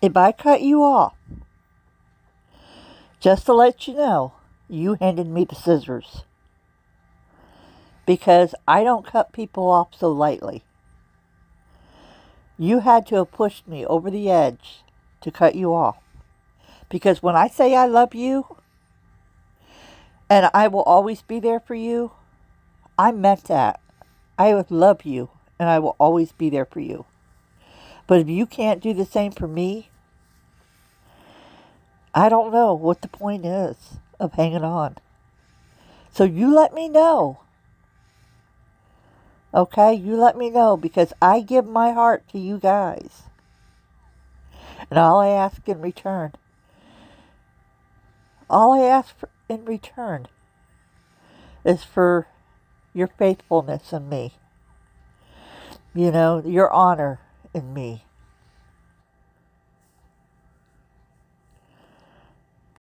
if I cut you off, just to let you know, you handed me the scissors. Because I don't cut people off so lightly. You had to have pushed me over the edge to cut you off. Because when I say I love you and I will always be there for you, I meant that. I love you and I will always be there for you. But if you can't do the same for me, I don't know what the point is of hanging on. So you let me know. Okay, you let me know because I give my heart to you guys. And all I ask in return, all I ask in return is for your faithfulness in me. You know, your honor in me.